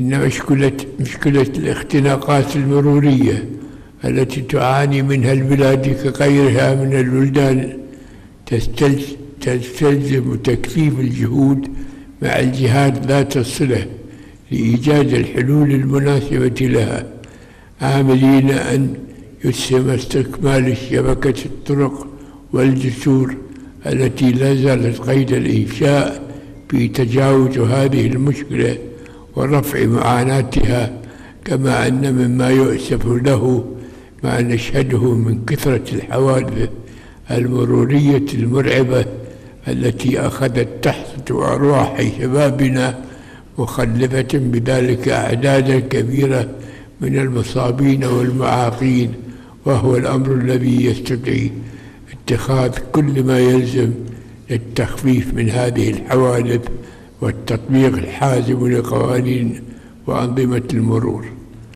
إن مشكلة, مشكلة الاختناقات المرورية التي تعاني منها البلاد كغيرها من البلدان تستلزم تكثيف الجهود مع الجهات ذات الصلة لإيجاد الحلول المناسبة لها. عاملين أن يسهم استكمال شبكة الطرق والجسور التي لا زالت قيد الإنشاء في تجاوز هذه المشكلة ورفع معاناتها كما أن مما يؤسف له ما نشهده من كثرة الحوادث المرورية المرعبة التي أخذت تحت أرواح شبابنا مخلفة بذلك أعدادا كبيرة من المصابين والمعاقين وهو الأمر الذي يستدعي اتخاذ كل ما يلزم للتخفيف من هذه الحوادث والتطبيق الحازم لقوانين وأنظمة المرور.